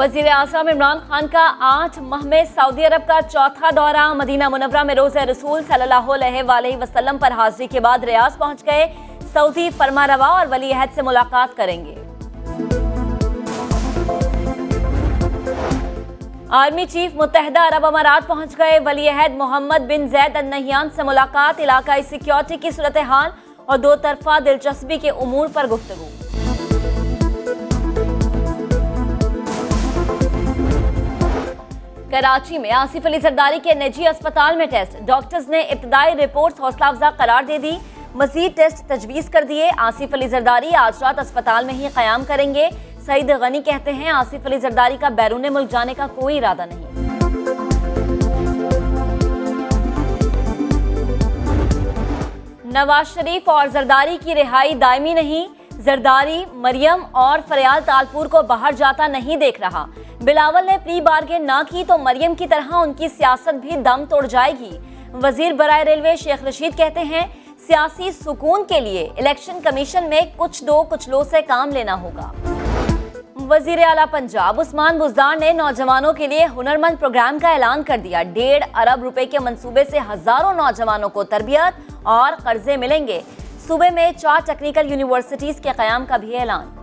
वज़ीर अजम इमरान खान का आठ माह में सऊदी अरब का चौथा दौरा। मदीना मुनवरा में रोज़ रसूल सल्लल्लाहु पर हाजिरी के बाद रियाज पहुँच गए। सऊदी फरमा रवा और वली अहद से मुलाकात करेंगे। आर्मी चीफ मुतहदा अरब अमारात पहुँच गए। वली अहद मोहम्मद बिन जैद अल नहियान से मुलाकात। इलाकाई सिक्योरिटी की सूरत हाल और दो तरफा दिलचस्पी के उमूर पर गुफ्तगू। कराची में आसिफ अली जरदारी के निजी अस्पताल में टेस्ट। डॉक्टर्स ने इब्तदाई रिपोर्ट हौसला अफजा करार दे दी। मजीद टेस्ट तजवीज़ कर दिए। आसिफ अली जरदारी आज रात अस्पताल में ही क्याम करेंगे। सईद गनी कहते हैं, आसिफ अली जरदारी का बैरून मुल्क जाने का कोई इरादा नहीं। नवाज़ शरीफ और जरदारी की रिहाई दायमी नहीं। जरदारी, मरियम और फरियाल तालपुर को बाहर जाता नहीं देख रहा। बिलावल ने प्री बार्गेन ना की तो मरियम की तरह उनकी सियासत भी दम तोड़ जाएगी। वज़ीर बराए रेलवे शेख रशीद कहते हैं, सियासी सुकून के लिए इलेक्शन कमीशन में कुछ दो कुछ लो से काम लेना होगा। वज़ीर अला पंजाब उस्मान बुजदार ने नौजवानों के लिए हुनरमंद प्रोग्राम का ऐलान कर दिया। डेढ़ अरब रुपए के मंसूबे से हज़ारों नौजवानों को तरबियत और कर्जे मिलेंगे। सूबे में चार टेक्निकल यूनिवर्सिटीज के क्याम का भी ऐलान।